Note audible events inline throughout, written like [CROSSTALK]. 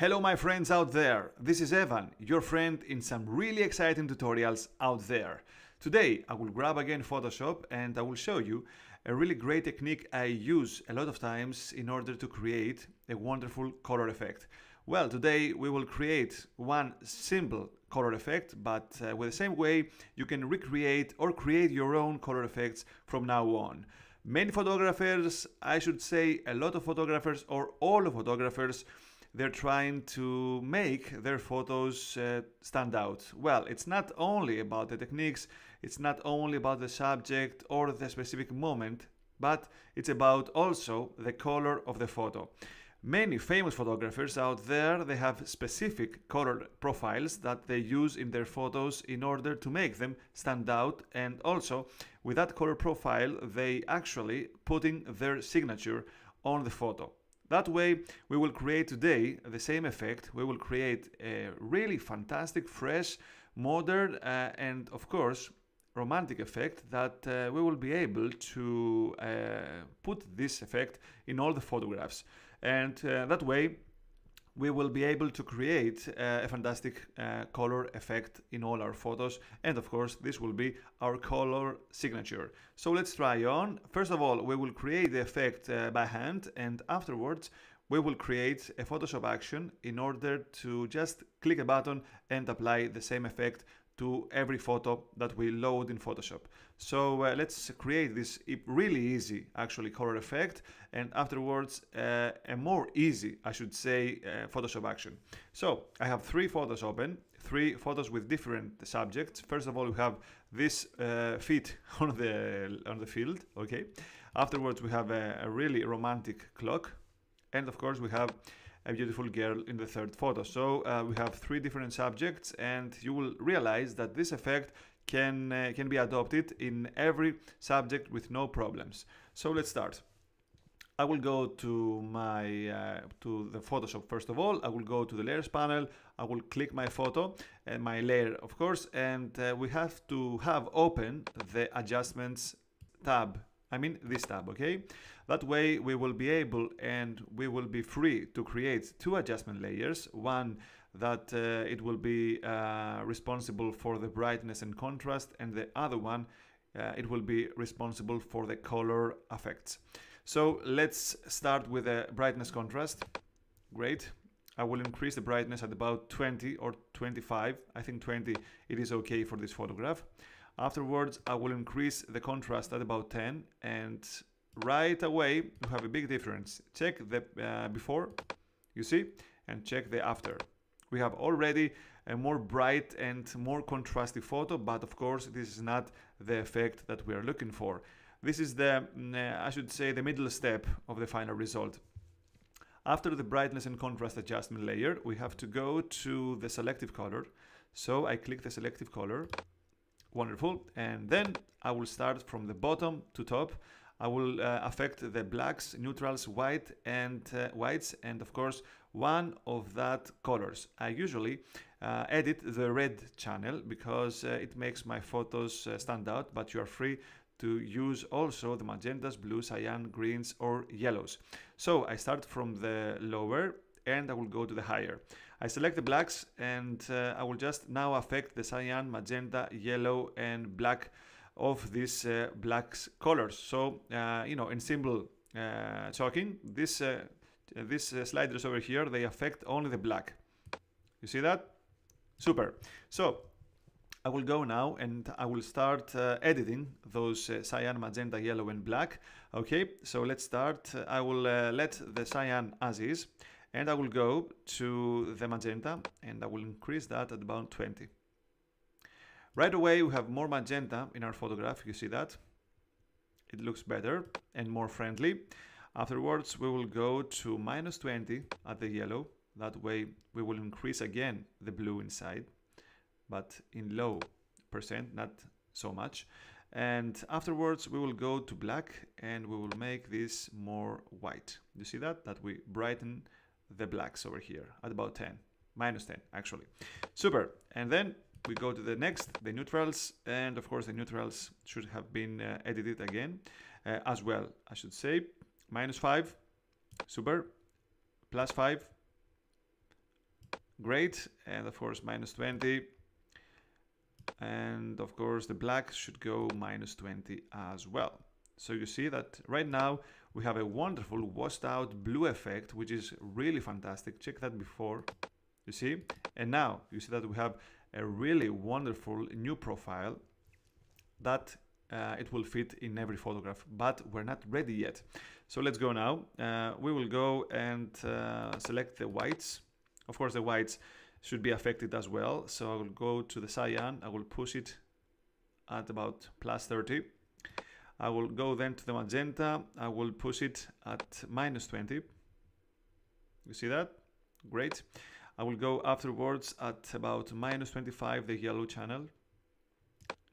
Hello my friends out there, this is Evan, your friend in some really exciting tutorials out there. Today I will grab again Photoshop and I will show you a really great technique I use a lot of times in order to create a wonderful color effect. Well, today we will create one simple color effect, but uh, with the same way you can recreate or create your own color effects from now on. Many photographers, I should say a lot of photographers or all of photographers they're trying to make their photos uh, stand out. Well, it's not only about the techniques, it's not only about the subject or the specific moment, but it's about also the color of the photo. Many famous photographers out there, they have specific color profiles that they use in their photos in order to make them stand out and also with that color profile they actually putting their signature on the photo. That way, we will create today the same effect. We will create a really fantastic, fresh, modern, uh, and of course, romantic effect that uh, we will be able to uh, put this effect in all the photographs. And uh, that way, we will be able to create uh, a fantastic uh, color effect in all our photos. And of course this will be our color signature. So let's try on. First of all we will create the effect uh, by hand. And afterwards we will create a Photoshop action in order to just click a button and apply the same effect to every photo that we load in Photoshop. So uh, let's create this really easy actually color effect and afterwards uh, a more easy I should say uh, Photoshop action. So I have three photos open, three photos with different subjects. First of all we have this uh, feet [LAUGHS] on the on the field, okay. Afterwards we have a, a really romantic clock and of course we have a beautiful girl in the third photo. So uh, we have three different subjects and you will realize that this effect can, uh, can be adopted in every subject with no problems. So let's start. I will go to my uh, to the Photoshop first of all. I will go to the layers panel. I will click my photo and my layer, of course, and uh, we have to have open the adjustments tab I mean this tab, okay? That way we will be able and we will be free to create two adjustment layers. One that uh, it will be uh, responsible for the brightness and contrast and the other one uh, it will be responsible for the color effects. So let's start with the brightness contrast. Great. I will increase the brightness at about 20 or 25. I think 20 it is okay for this photograph. Afterwards, I will increase the contrast at about 10 and right away you have a big difference. Check the uh, before, you see, and check the after. We have already a more bright and more contrasty photo, but of course this is not the effect that we are looking for. This is the, mm, uh, I should say, the middle step of the final result. After the brightness and contrast adjustment layer, we have to go to the selective color. So I click the selective color Wonderful. And then I will start from the bottom to top. I will uh, affect the blacks, neutrals, white and uh, whites, and of course one of that colors. I usually uh, edit the red channel because uh, it makes my photos uh, stand out, but you are free to use also the magentas, blues, cyan, greens or yellows. So I start from the lower and I will go to the higher. I select the blacks and uh, I will just now affect the cyan, magenta, yellow and black of these uh, blacks colors. So, uh, you know, in simple uh, talking, this, uh, these uh, sliders over here, they affect only the black. You see that? Super. So, I will go now and I will start uh, editing those uh, cyan, magenta, yellow and black. Okay, so let's start. I will uh, let the cyan as is and I will go to the magenta and I will increase that at about 20. Right away we have more magenta in our photograph, you see that? It looks better and more friendly. Afterwards we will go to minus 20 at the yellow, that way we will increase again the blue inside, but in low percent, not so much. And afterwards we will go to black and we will make this more white. You see that? That we brighten the blacks over here at about 10, minus 10 actually. Super. And then we go to the next, the neutrals, and of course the neutrals should have been uh, edited again uh, as well, I should say. Minus 5, super, plus 5, great. And of course minus 20 and of course the black should go minus 20 as well so you see that right now we have a wonderful washed out blue effect which is really fantastic. Check that before. You see? And now you see that we have a really wonderful new profile that uh, it will fit in every photograph but we're not ready yet. So let's go now. Uh, we will go and uh, select the whites. Of course the whites should be affected as well. So I will go to the cyan. I will push it at about plus 30 I will go then to the magenta. I will push it at minus 20 you see that? Great. I will go afterwards at about minus 25 the yellow channel.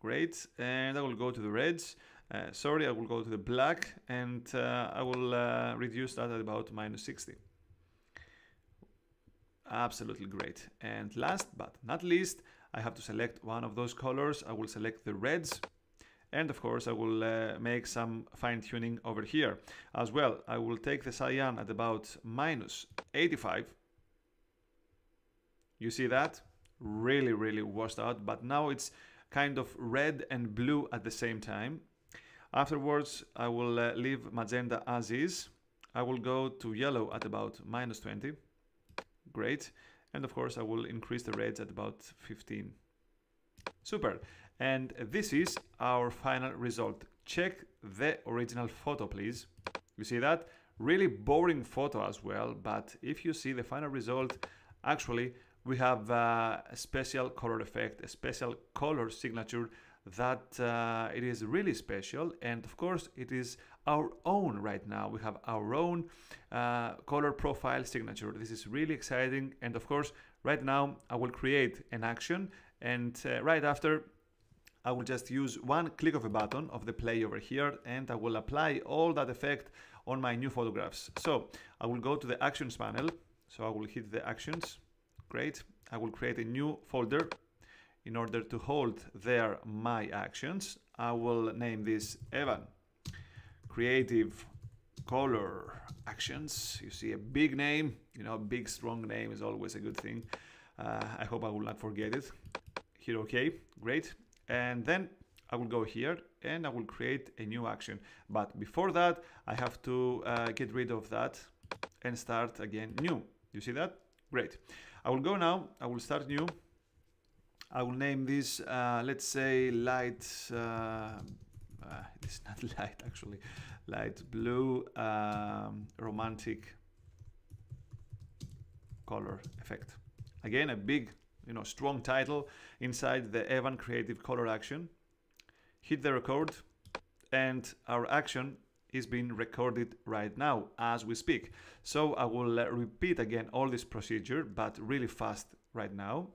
Great. And I will go to the reds. Uh, sorry I will go to the black and uh, I will uh, reduce that at about minus 60 absolutely great. And last but not least I have to select one of those colors. I will select the reds and of course I will uh, make some fine-tuning over here as well I will take the cyan at about minus 85 you see that really really washed out but now it's kind of red and blue at the same time. Afterwards, I will uh, leave magenta as is. I will go to yellow at about minus 20. Great. And of course, I will increase the reds at about 15. Super. And this is our final result. Check the original photo, please. You see that? Really boring photo as well, but if you see the final result, actually we have uh, a special color effect, a special color signature that uh, it is really special and of course it is our own right now we have our own uh, color profile signature this is really exciting and of course right now I will create an action and uh, right after I will just use one click of a button of the play over here and I will apply all that effect on my new photographs so I will go to the actions panel so I will hit the actions Great. I will create a new folder in order to hold there my actions. I will name this Evan. Creative color actions. You see a big name, you know, big strong name is always a good thing. Uh, I hope I will not forget it. Hit OK, great. And then I will go here and I will create a new action. But before that, I have to uh, get rid of that and start again new. You see that? Great. I will go now. I will start new. I will name this, uh, let's say, light. Uh, uh, it's not [LAUGHS] light actually, light blue um, romantic color effect. Again, a big, you know, strong title inside the Evan Creative Color Action. Hit the record, and our action is being recorded right now as we speak. So I will uh, repeat again all this procedure, but really fast right now.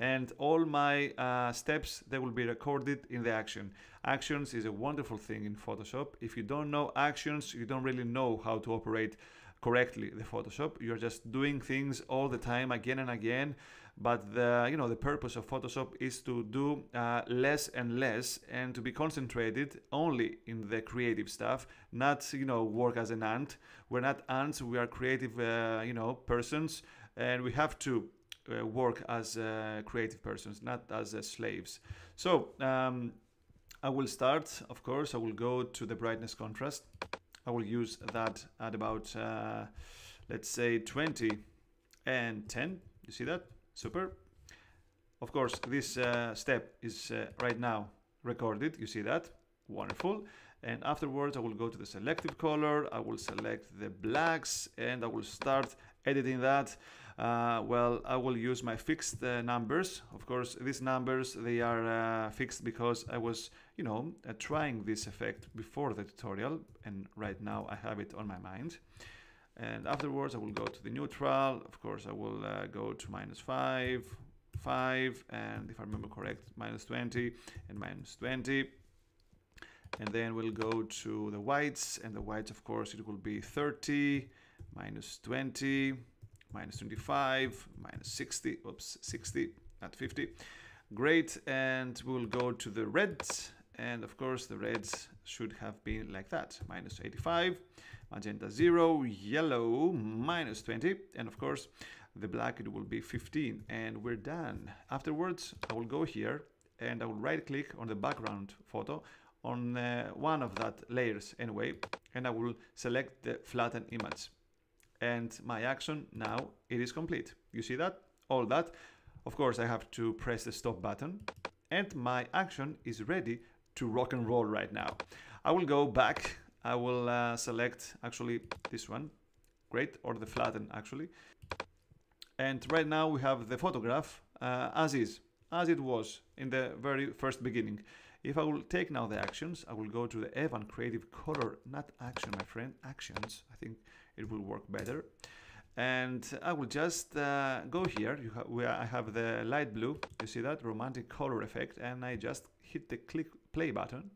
And all my uh, steps, they will be recorded in the action. Actions is a wonderful thing in Photoshop. If you don't know actions, you don't really know how to operate correctly the Photoshop. You're just doing things all the time, again and again but the you know the purpose of photoshop is to do uh, less and less and to be concentrated only in the creative stuff not you know work as an ant. We're not ants we are creative uh, you know persons and we have to uh, work as uh, creative persons not as uh, slaves. So um, i will start of course. I will go to the brightness contrast. I will use that at about uh, let's say 20 and 10 you see that Super. Of course, this uh, step is uh, right now recorded. You see that? Wonderful. And afterwards, I will go to the selective color. I will select the blacks and I will start editing that. Uh, well, I will use my fixed uh, numbers. Of course, these numbers, they are uh, fixed because I was, you know, uh, trying this effect before the tutorial. And right now I have it on my mind and afterwards I will go to the neutral. Of course I will uh, go to minus 5 5 and if I remember correct minus 20 and minus 20 and then we'll go to the whites and the whites of course it will be 30 minus 20 minus 25 minus 60 oops 60 not 50 great and we'll go to the reds and of course the reds should have been like that minus 85 magenta 0, yellow minus 20, and of course the black it will be 15 and we're done. Afterwards I will go here and I will right click on the background photo on uh, one of that layers anyway and I will select the flatten image. And my action now it is complete. You see that? All that. Of course I have to press the stop button and my action is ready to rock and roll right now. I will go back. I will uh, select actually this one. Great or the flatten actually. And right now we have the photograph uh, as is as it was in the very first beginning. If I will take now the actions, I will go to the Evan Creative Color, not action, my friend, actions. I think it will work better. And I will just uh, go here, you ha where I have the light blue, you see that, romantic color effect, and I just hit the click play button.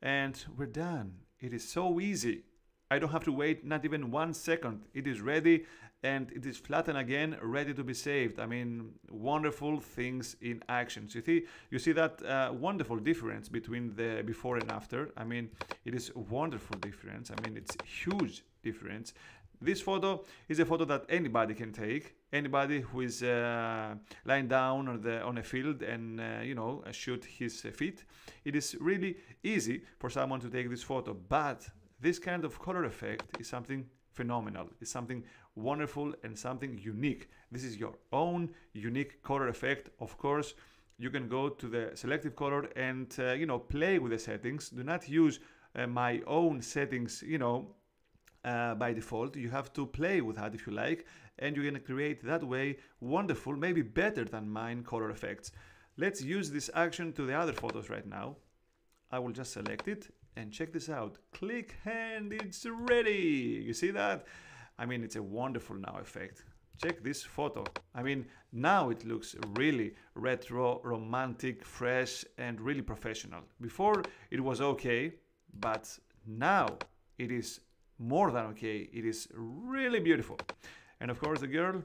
And we're done. It is so easy. I don't have to wait not even one second. It is ready and it is flattened again, ready to be saved. I mean, wonderful things in actions. You see, you see that uh, wonderful difference between the before and after. I mean, it is a wonderful difference. I mean, it's huge difference. This photo is a photo that anybody can take. Anybody who is uh, lying down on the on a field and uh, you know shoot his feet. It is really easy for someone to take this photo, but this kind of color effect is something phenomenal. It's something wonderful and something unique. This is your own unique color effect. Of course, you can go to the selective color and uh, you know play with the settings. Do not use uh, my own settings, you know, uh, by default. You have to play with that if you like, and you're gonna create that way wonderful, maybe better than mine color effects. Let's use this action to the other photos right now. I will just select it and check this out. Click and it's ready. You see that? I mean, it's a wonderful now effect. Check this photo. I mean, now it looks really retro, romantic, fresh, and really professional. Before it was okay, but now it is more than okay. It is really beautiful. And of course, the girl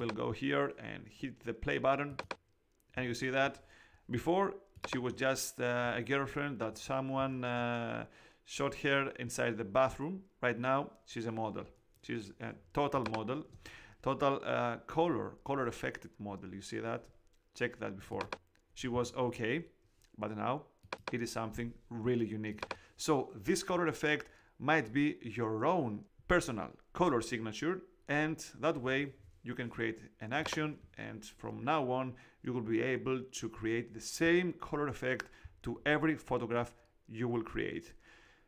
will go here and hit the play button. And you see that before she was just uh, a girlfriend that someone uh, shot her inside the bathroom. Right now, she's a model. She's a total model, total uh, color, color affected model. You see that? Check that before. She was okay, but now it is something really unique. So this color effect might be your own personal color signature and that way you can create an action and from now on you will be able to create the same color effect to every photograph you will create.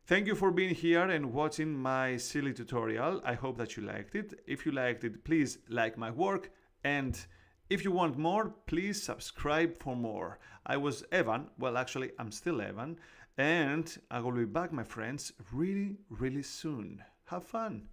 Thank you for being here and watching my silly tutorial. I hope that you liked it. If you liked it, please like my work and if you want more, please subscribe for more. I was Evan, well actually I'm still Evan, and I will be back my friends really, really soon. Have fun!